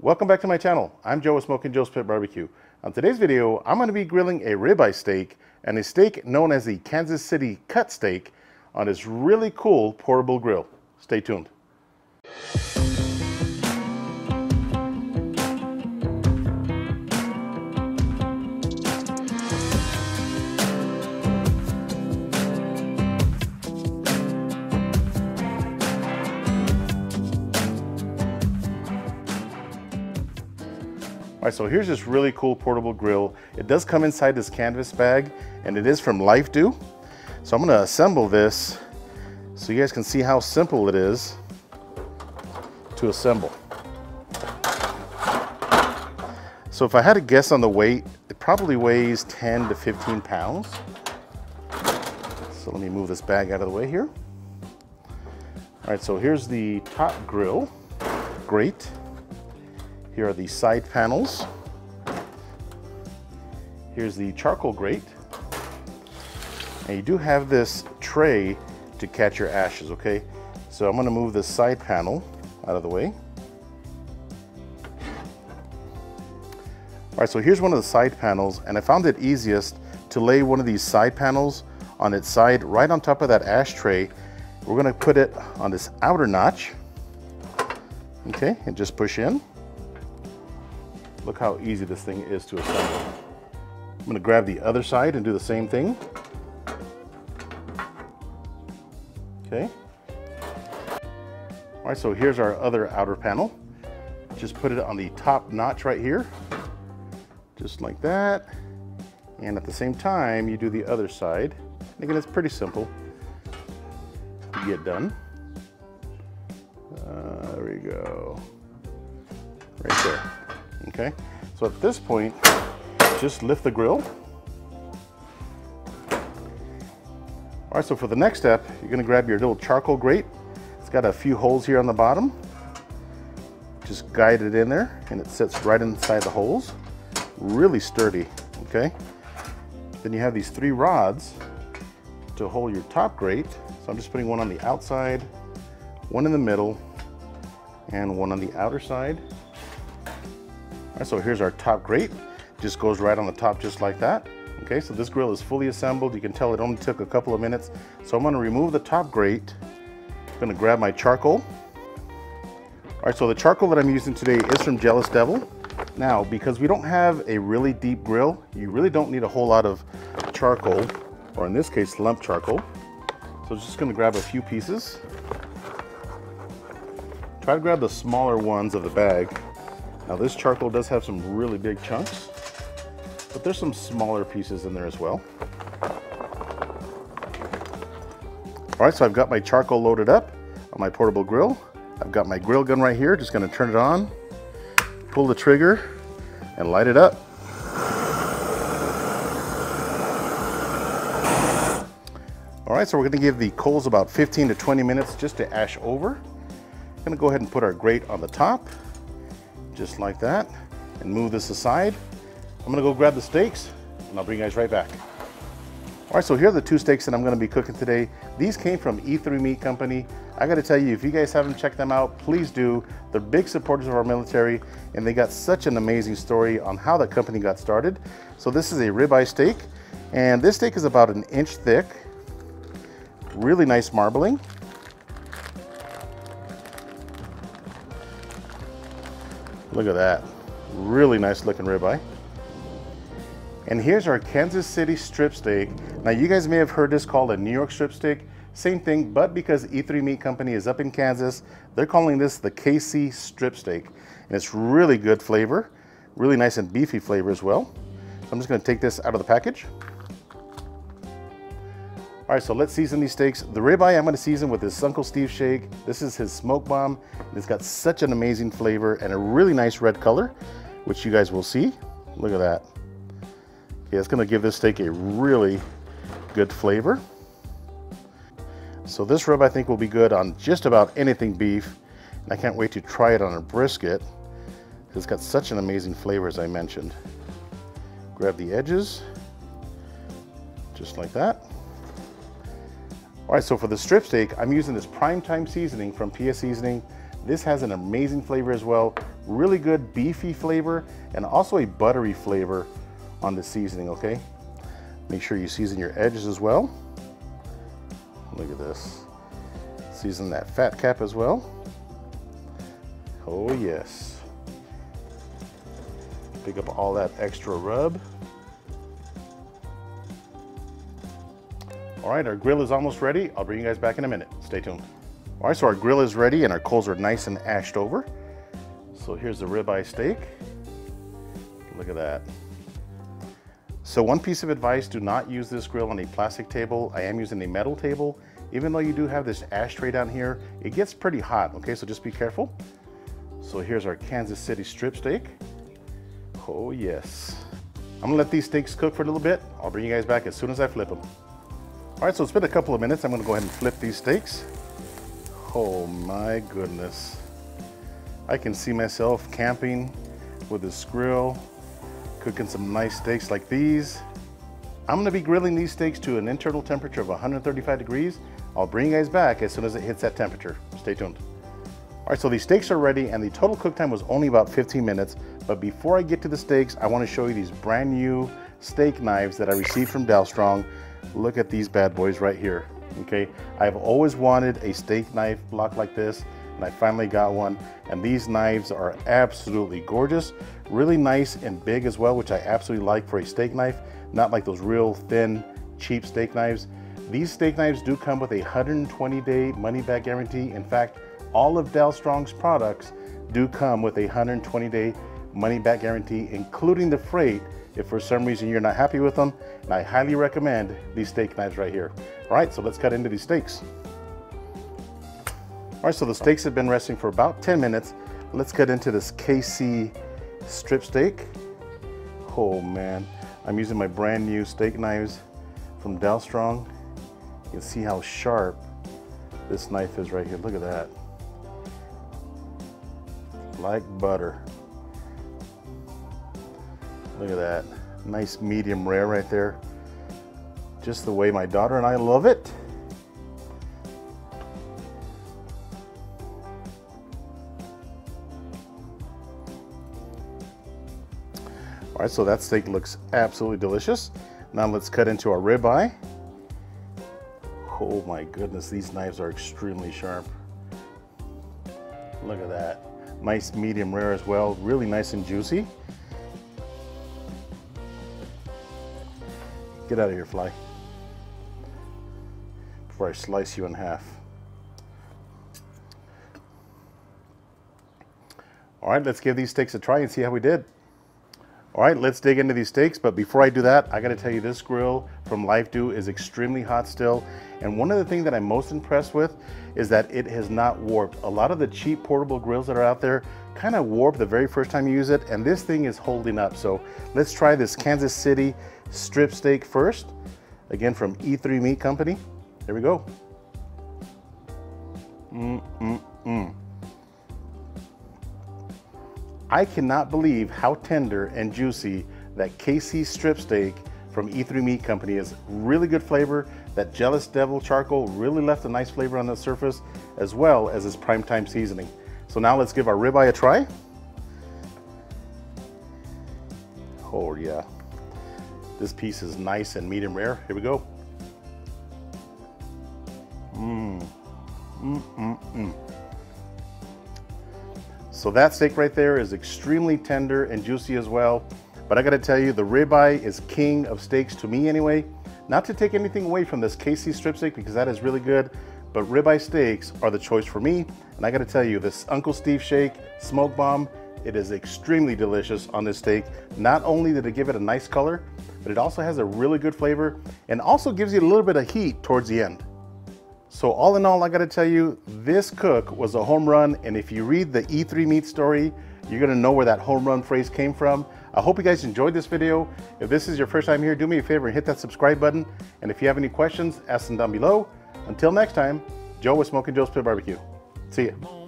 Welcome back to my channel. I'm Joe with Smoking Joe's Pit Barbecue. On today's video, I'm going to be grilling a ribeye steak and a steak known as the Kansas City cut steak on this really cool portable grill. Stay tuned. All right, so here's this really cool portable grill. It does come inside this canvas bag and it is from Lifedoo. So I'm gonna assemble this so you guys can see how simple it is to assemble. So if I had to guess on the weight, it probably weighs 10 to 15 pounds. So let me move this bag out of the way here. All right, so here's the top grill. Great. Here are the side panels. Here's the charcoal grate. And you do have this tray to catch your ashes, okay? So I'm gonna move this side panel out of the way. All right, so here's one of the side panels, and I found it easiest to lay one of these side panels on its side right on top of that ashtray. We're gonna put it on this outer notch, okay, and just push in. Look how easy this thing is to assemble. I'm gonna grab the other side and do the same thing. Okay. All right, so here's our other outer panel. Just put it on the top notch right here, just like that. And at the same time, you do the other side. Again, it's pretty simple to get done. Uh, there we go. Right there. Okay, so at this point, just lift the grill. All right, so for the next step, you're gonna grab your little charcoal grate. It's got a few holes here on the bottom. Just guide it in there and it sits right inside the holes. Really sturdy, okay? Then you have these three rods to hold your top grate. So I'm just putting one on the outside, one in the middle, and one on the outer side. Right, so here's our top grate. Just goes right on the top just like that. Okay, so this grill is fully assembled. You can tell it only took a couple of minutes. So I'm gonna remove the top grate. I'm gonna grab my charcoal. All right, so the charcoal that I'm using today is from Jealous Devil. Now, because we don't have a really deep grill, you really don't need a whole lot of charcoal, or in this case, lump charcoal. So just gonna grab a few pieces. Try to grab the smaller ones of the bag. Now this charcoal does have some really big chunks, but there's some smaller pieces in there as well. All right, so I've got my charcoal loaded up on my portable grill. I've got my grill gun right here, just gonna turn it on, pull the trigger, and light it up. All right, so we're gonna give the coals about 15 to 20 minutes just to ash over. Gonna go ahead and put our grate on the top, just like that, and move this aside. I'm gonna go grab the steaks, and I'll bring you guys right back. All right, so here are the two steaks that I'm gonna be cooking today. These came from E3 Meat Company. I gotta tell you, if you guys haven't checked them out, please do. They're big supporters of our military, and they got such an amazing story on how the company got started. So this is a ribeye steak, and this steak is about an inch thick. Really nice marbling. Look at that. Really nice looking ribeye. And here's our Kansas City strip steak. Now you guys may have heard this called a New York strip steak. Same thing, but because E3 Meat Company is up in Kansas, they're calling this the KC strip steak. And it's really good flavor, really nice and beefy flavor as well. So I'm just gonna take this out of the package. All right, so let's season these steaks. The ribeye I'm gonna season with this Uncle Steve shake. This is his smoke bomb. It's got such an amazing flavor and a really nice red color, which you guys will see. Look at that. Okay, it's gonna give this steak a really good flavor. So this rub I think will be good on just about anything beef. And I can't wait to try it on a brisket. It's got such an amazing flavor as I mentioned. Grab the edges, just like that. All right, so for the strip steak, I'm using this prime time seasoning from PS Seasoning. This has an amazing flavor as well. Really good beefy flavor and also a buttery flavor on the seasoning, okay? Make sure you season your edges as well. Look at this. Season that fat cap as well. Oh yes. Pick up all that extra rub. All right, our grill is almost ready. I'll bring you guys back in a minute. Stay tuned. All right, so our grill is ready and our coals are nice and ashed over. So here's the ribeye steak. Look at that. So one piece of advice, do not use this grill on a plastic table. I am using a metal table. Even though you do have this ashtray down here, it gets pretty hot, okay? So just be careful. So here's our Kansas City strip steak. Oh yes. I'm gonna let these steaks cook for a little bit. I'll bring you guys back as soon as I flip them. All right, so it's been a couple of minutes. I'm gonna go ahead and flip these steaks. Oh my goodness. I can see myself camping with this grill, cooking some nice steaks like these. I'm gonna be grilling these steaks to an internal temperature of 135 degrees. I'll bring you guys back as soon as it hits that temperature. Stay tuned. All right, so these steaks are ready and the total cook time was only about 15 minutes. But before I get to the steaks, I wanna show you these brand new steak knives that I received from Dalstrong. Look at these bad boys right here, okay? I've always wanted a steak knife block like this and I finally got one. And these knives are absolutely gorgeous, really nice and big as well, which I absolutely like for a steak knife, not like those real thin, cheap steak knives. These steak knives do come with a 120 day money back guarantee. In fact, all of Dalstrong's products do come with a 120 day money back guarantee, including the freight if for some reason you're not happy with them. And I highly recommend these steak knives right here. All right, so let's cut into these steaks. All right, so the steaks have been resting for about 10 minutes. Let's cut into this KC strip steak. Oh man, I'm using my brand new steak knives from Dalstrong. You can see how sharp this knife is right here. Look at that. Like butter. Look at that. Nice medium rare right there. Just the way my daughter and I love it. All right, so that steak looks absolutely delicious. Now let's cut into our ribeye. Oh my goodness, these knives are extremely sharp. Look at that. Nice medium rare as well, really nice and juicy. Get out of here, fly. Before I slice you in half. All right, let's give these steaks a try and see how we did. All right, let's dig into these steaks. But before I do that, I gotta tell you this grill from Lifedoo is extremely hot still. And one of the things that I'm most impressed with is that it has not warped. A lot of the cheap portable grills that are out there kind of warp the very first time you use it. And this thing is holding up. So let's try this Kansas City strip steak first. Again, from E3 Meat Company. Here we go. Mm, mm, mm. I cannot believe how tender and juicy that KC strip steak from E3 Meat Company is. Really good flavor. That Jealous Devil charcoal really left a nice flavor on the surface, as well as its primetime seasoning. So now let's give our ribeye a try. Oh yeah. This piece is nice and medium rare. Here we go. Mmm. Mmm, mmm, mmm. So that steak right there is extremely tender and juicy as well. But I gotta tell you, the ribeye is king of steaks to me anyway. Not to take anything away from this KC strip steak because that is really good, but ribeye steaks are the choice for me. And I gotta tell you, this Uncle Steve Shake Smoke Bomb, it is extremely delicious on this steak. Not only did it give it a nice color, but it also has a really good flavor and also gives you a little bit of heat towards the end. So all in all, I gotta tell you, this cook was a home run. And if you read the E3 Meat story, you're gonna know where that home run phrase came from. I hope you guys enjoyed this video. If this is your first time here, do me a favor and hit that subscribe button. And if you have any questions, ask them down below. Until next time, Joe with Smoking Joe's Pit Barbecue. See ya.